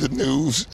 the news.